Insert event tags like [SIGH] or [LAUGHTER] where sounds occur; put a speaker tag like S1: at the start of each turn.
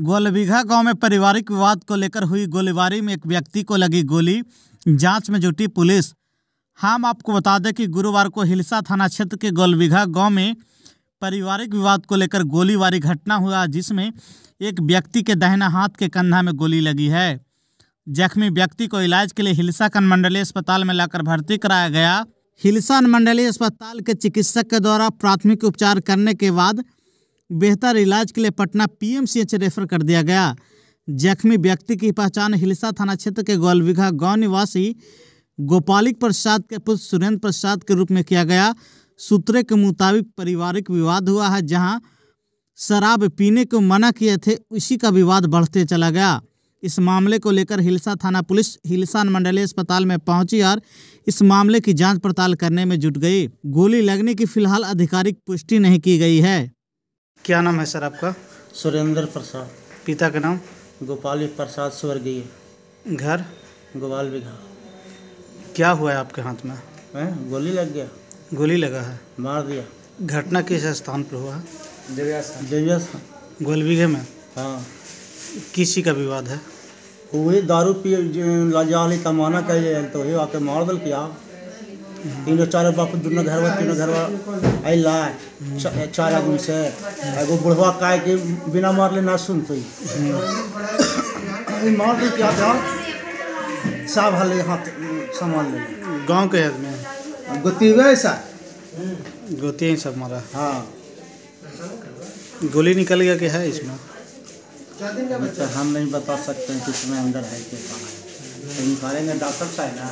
S1: गोलबीघा गाँव में पारिवारिक विवाद को लेकर हुई गोलीबारी में एक व्यक्ति को लगी गोली। जाँच में जुटी पुलिस। हम आपको बता दें कि गुरुवार को हिलसा थाना क्षेत्र के गोलबीघा गाँव में पारिवारिक विवाद को लेकर गोलीबारी घटना हुआ, जिसमें एक व्यक्ति के दाहिना हाथ के कंधा में गोली लगी है। जख्मी व्यक्ति को इलाज के लिए हिलसा कनमंडलीय अस्पताल में लाकर भर्ती कराया गया। हिलसा अनुमंडलीय अस्पताल के चिकित्सक के द्वारा प्राथमिक उपचार करने के बाद बेहतर इलाज के लिए पटना पीएमसीएच रेफर कर दिया गया। जख्मी व्यक्ति की पहचान हिलसा थाना क्षेत्र के गोलबिघा गाँव निवासी गोपालिक प्रसाद के पुत्र सुरेंद्र प्रसाद के रूप में किया गया। सूत्रे के मुताबिक पारिवारिक विवाद हुआ है, जहाँ शराब पीने को मना किए थे, उसी का विवाद बढ़ते चला गया। इस मामले को लेकर हिलसा थाना पुलिस हिलसा मंडलीय अस्पताल में पहुँची और इस मामले की जाँच पड़ताल करने में जुट गई। गोली लगने की फ़िलहाल आधिकारिक पुष्टि नहीं की गई है। क्या नाम है सर आपका?
S2: सुरेंद्र प्रसाद।
S1: पिता का नाम?
S2: गोपाली प्रसाद स्वर्गीय।
S1: घर?
S2: गोपाल बिघा
S1: क्या हुआ है आपके हाथ में?
S2: हैं? गोली लग गया।
S1: गोली लगा है?
S2: मार दिया।
S1: घटना किस स्थान पर हुआ? है गोलबीघे में?
S2: हाँ।
S1: किसी का विवाद है?
S2: वही दारू पिए लजाली तमाना कैले तो वही आके मार दल किया तीनों चारों बाप दोनों घरवा तीनों घरवा। अला चार आदमी से। एगो बुढ़वा काय के बिना मारले ना सुनते। [COUGHS] मार दल क्या था? सब हले हाथ सामान ले।
S1: गाँव के आदमी है
S2: गोतीवे सा
S1: गोती ही सब मारा।
S2: हाँ।
S1: गोली निकल गया कि है इसमें?
S2: तो हम नहीं बता सकते हैं किसमें अंदर है कि कहाँ है। तो निकालेंगे डॉक्टर साहब ना।